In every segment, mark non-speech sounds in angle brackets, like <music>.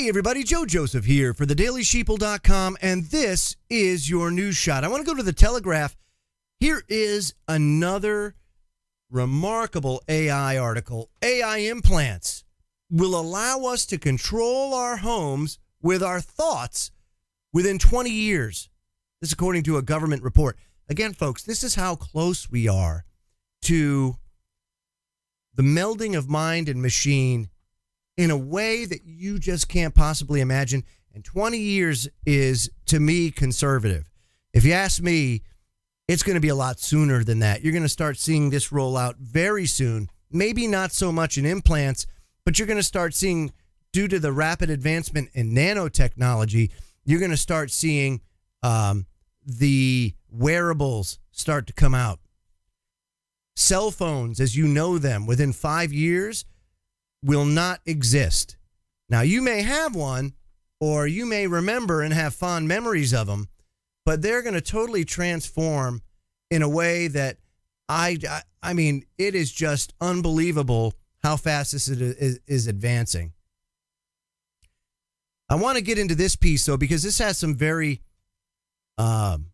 Hey everybody, Joe Joseph here for thedailysheeple.com and this is your news shot. I want to go to the Telegraph. Here is another remarkable AI article. AI implants will allow us to control our homes with our thoughts within 20 years. This is according to a government report. Again, folks, this is how close we are to the melding of mind and machine in a way that you just can't possibly imagine. And 20 years is, to me, conservative. If you ask me, it's going to be a lot sooner than that. You're going to start seeing this roll out very soon. Maybe not so much in implants, but you're going to start seeing, due to the rapid advancement in nanotechnology, you're going to start seeing um, the wearables start to come out. Cell phones, as you know them, within five years, will not exist. Now, you may have one, or you may remember and have fond memories of them, but they're going to totally transform in a way that I, I, I mean, it is just unbelievable how fast this is, is, is advancing. I want to get into this piece though because this has some very um,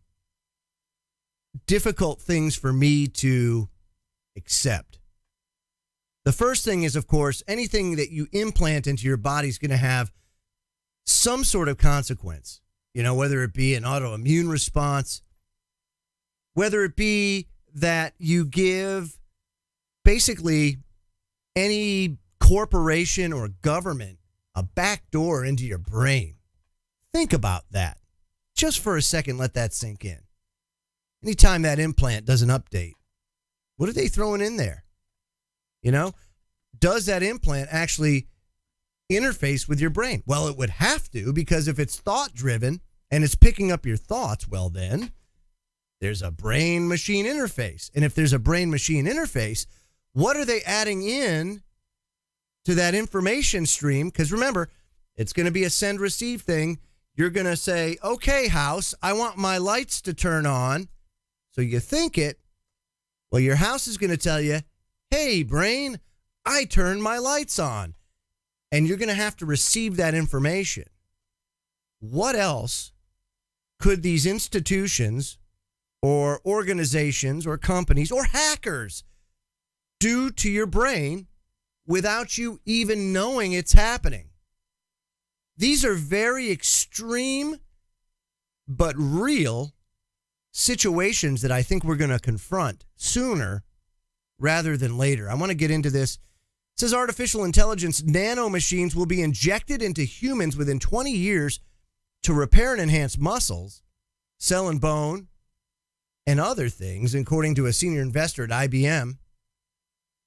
difficult things for me to accept. The first thing is, of course, anything that you implant into your body is going to have some sort of consequence. You know, whether it be an autoimmune response, whether it be that you give basically any corporation or government a back door into your brain. Think about that. Just for a second, let that sink in. Anytime that implant does an update, what are they throwing in there? You know, does that implant actually interface with your brain? Well, it would have to because if it's thought driven and it's picking up your thoughts, well, then there's a brain machine interface. And if there's a brain machine interface, what are they adding in to that information stream? Because remember, it's going to be a send receive thing. You're going to say, okay, house, I want my lights to turn on. So you think it. Well, your house is going to tell you, hey, brain, I turned my lights on. And you're going to have to receive that information. What else could these institutions or organizations or companies or hackers do to your brain without you even knowing it's happening? These are very extreme but real situations that I think we're going to confront sooner rather than later. I want to get into this. It says artificial intelligence nano machines will be injected into humans within 20 years to repair and enhance muscles, cell and bone, and other things, according to a senior investor at IBM.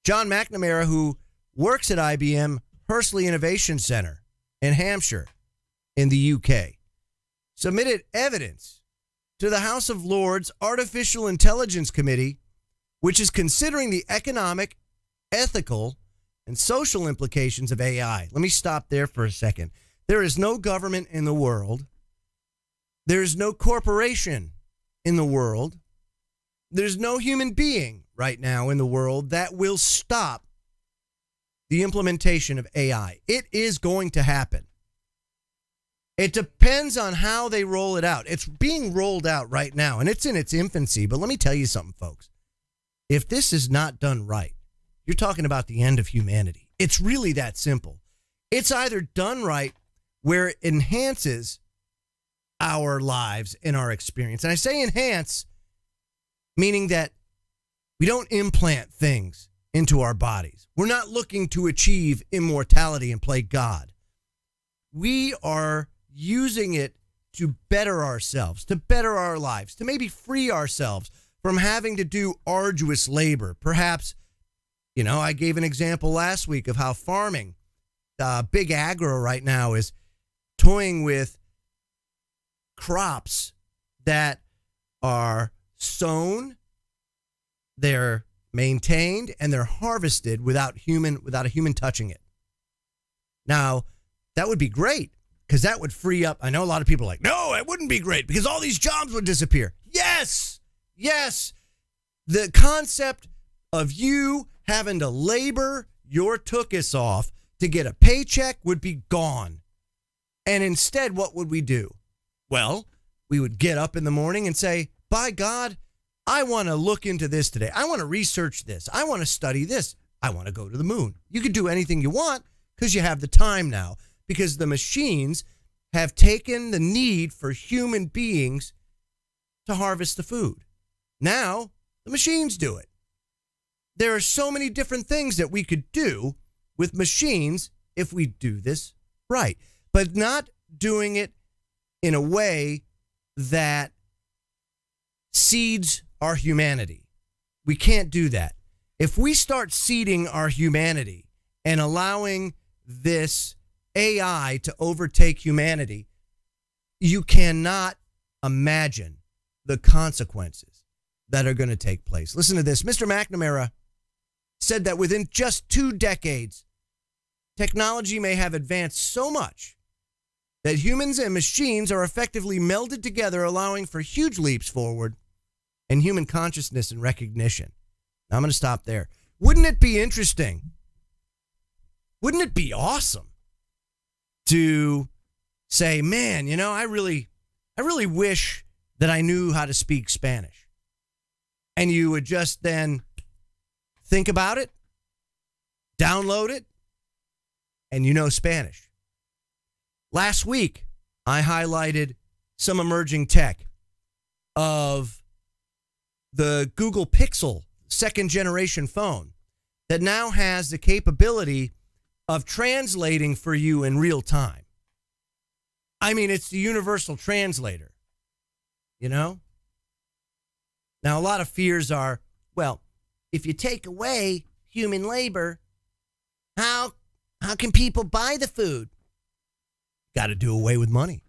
John McNamara, who works at IBM Hursley Innovation Center in Hampshire in the UK, submitted evidence to the House of Lords Artificial Intelligence Committee which is considering the economic, ethical, and social implications of AI. Let me stop there for a second. There is no government in the world, there is no corporation in the world, there's no human being right now in the world that will stop the implementation of AI. It is going to happen. It depends on how they roll it out. It's being rolled out right now and it's in its infancy. But let me tell you something, folks. If this is not done right, you're talking about the end of humanity. It's really that simple. It's either done right where it enhances our lives and our experience. And I say enhance, meaning that we don't implant things into our bodies. We're not looking to achieve immortality and play God. We are using it to better ourselves, to better our lives, to maybe free ourselves from having to do arduous labor. Perhaps, you know, I gave an example last week of how farming, uh, big agro right now is toying with crops that are sown, they're maintained, and they're harvested without human without a human touching it. Now, that would be great because that would free up. I know a lot of people like, no, it wouldn't be great because all these jobs would disappear. Yes, Yes, the concept of you having to labor your tookus off to get a paycheck would be gone. And instead, what would we do? Well, we would get up in the morning and say, By God, I want to look into this today. I want to research this. I want to study this. I want to go to the moon. You could do anything you want because you have the time now, because the machines have taken the need for human beings to harvest the food. Now, the machines do it. There are so many different things that we could do with machines if we do this right, but not doing it in a way that cedes our humanity. We can't do that. If we start ceding our humanity and allowing this AI to overtake humanity, you cannot imagine the consequences that are going to take place. Listen to this. Mr. McNamara said that within just two decades, technology may have advanced so much that humans and machines are effectively melded together, allowing for huge leaps forward in human consciousness and recognition. Now, I'm going to stop there. Wouldn't it be interesting? Wouldn't it be awesome to say, man, you know, I really, I really wish that I knew how to speak Spanish. And you would just then think about it, download it, and you know Spanish. Last week, I highlighted some emerging tech of the Google Pixel second generation phone that now has the capability of translating for you in real time. I mean, it's the universal translator, you know? Now, a lot of fears are well, if you take away human labor, how, how can people buy the food? Got to do away with money.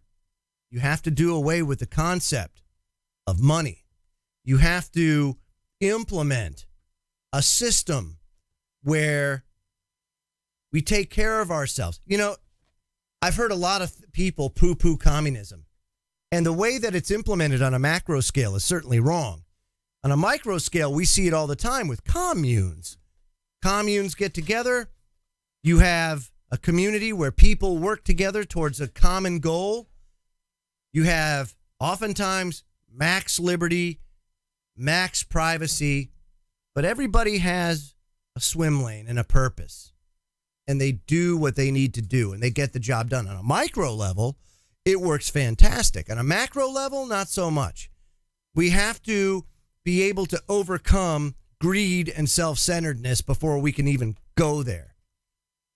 You have to do away with the concept of money. You have to implement a system where we take care of ourselves. You know, I've heard a lot of people poo poo communism, and the way that it's implemented on a macro scale is certainly wrong. On a micro scale, we see it all the time with communes. Communes get together, you have a community where people work together towards a common goal. You have oftentimes max liberty, max privacy, but everybody has a swim lane and a purpose. And they do what they need to do and they get the job done. On a micro level, it works fantastic. On a macro level, not so much. We have to be able to overcome greed and self centeredness before we can even go there.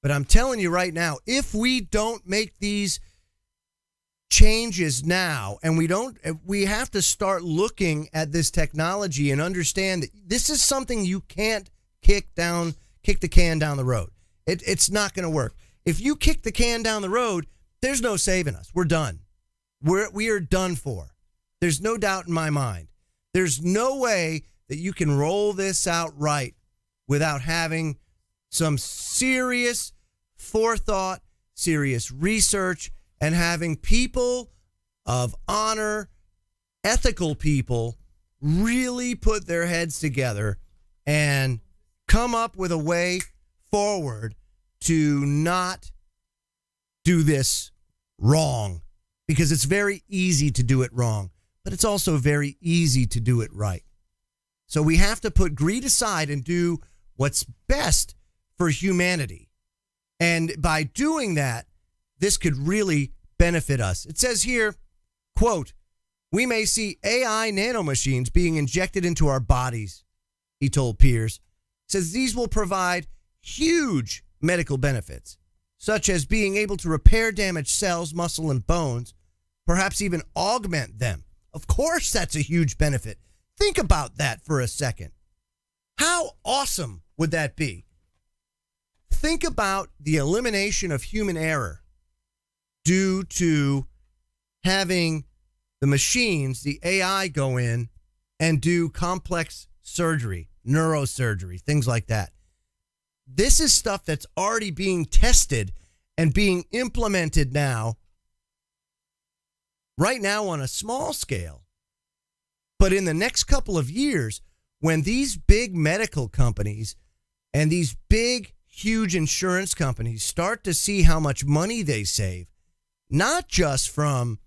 But I'm telling you right now, if we don't make these changes now and we don't we have to start looking at this technology and understand that this is something you can't kick down kick the can down the road. It, it's not going to work. If you kick the can down the road there's no saving us. We're done. We're we are done for. There's no doubt in my mind there's no way that you can roll this out right without having some serious forethought serious research and having people of honor, ethical people, really put their heads together and come up with a way forward to not do this wrong. Because it's very easy to do it wrong, but it's also very easy to do it right. So we have to put greed aside and do what's best for humanity. And by doing that, this could really benefit us. It says here, quote, we may see AI nanomachines being injected into our bodies, he told peers. Says these will provide huge medical benefits, such as being able to repair damaged cells, muscle, and bones, perhaps even augment them. Of course, that's a huge benefit. Think about that for a second. How awesome would that be? Think about the elimination of human error due to having the machines, the AI go in and do complex surgery, neurosurgery, things like that. This is stuff that's already being tested and being implemented now, right now on a small scale. But in the next couple of years, when these big medical companies and these big huge insurance companies start to see how much money they save not just from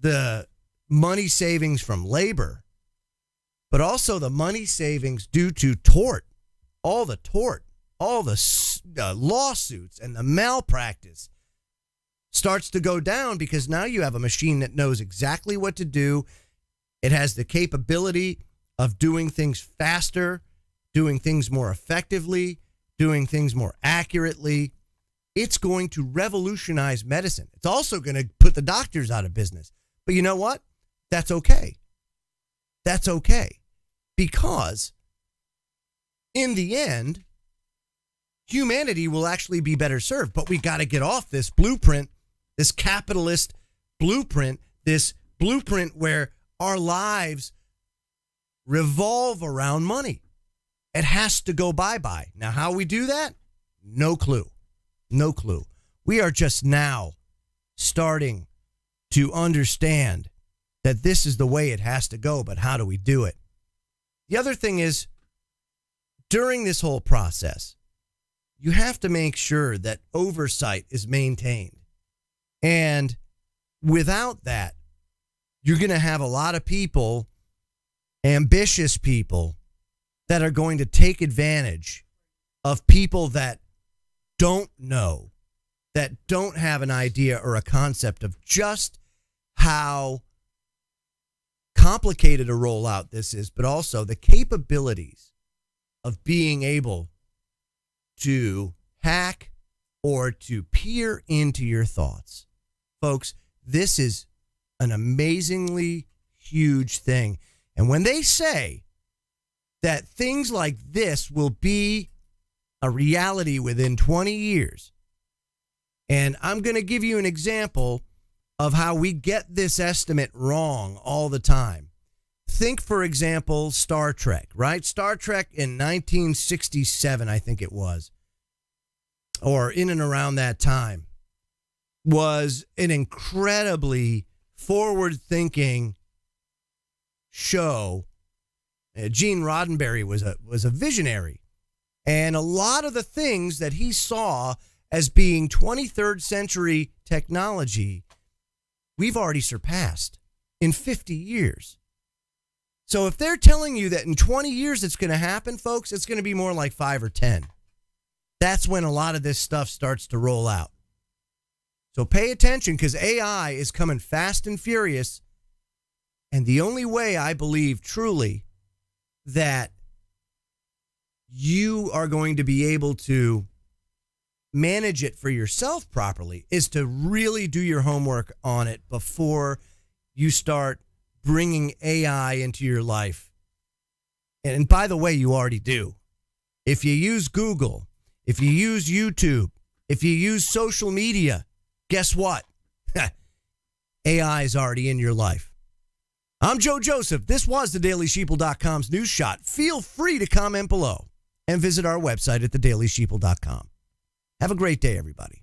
the money savings from labor, but also the money savings due to tort, all the tort, all the uh, lawsuits and the malpractice starts to go down because now you have a machine that knows exactly what to do. It has the capability of doing things faster, doing things more effectively, doing things more accurately. It's going to revolutionize medicine. It's also going to put the doctors out of business. But you know what? That's okay. That's okay. Because in the end, humanity will actually be better served. But we got to get off this blueprint, this capitalist blueprint, this blueprint where our lives revolve around money. It has to go bye bye. Now, how we do that? No clue. No clue. We are just now starting to understand that this is the way it has to go, but how do we do it? The other thing is, during this whole process, you have to make sure that oversight is maintained. And without that, you're going to have a lot of people, ambitious people, that are going to take advantage of people that don't know, that don't have an idea or a concept of just how complicated a rollout this is, but also the capabilities of being able to hack or to peer into your thoughts. Folks, this is an amazingly huge thing. And when they say that things like this will be a reality within 20 years, and I'm going to give you an example of how we get this estimate wrong all the time. Think, for example, Star Trek, right? Star Trek in 1967, I think it was, or in and around that time, was an incredibly forward thinking show. Uh, Gene Roddenberry was a, was a visionary. And a lot of the things that he saw as being 23rd century technology, we've already surpassed in 50 years. So if they're telling you that in 20 years it's going to happen, folks, it's going to be more like five or 10. That's when a lot of this stuff starts to roll out. So pay attention because AI is coming fast and furious. And the only way I believe truly that you are going to be able to manage it for yourself properly is to really do your homework on it before you start bringing AI into your life. And by the way, you already do. If you use Google, if you use YouTube, if you use social media, guess what? <laughs> AI is already in your life. I'm Joe Joseph. This was the dailysheeple.com's news shot. Feel free to comment below and visit our website at thedailysheeple.com. Have a great day, everybody.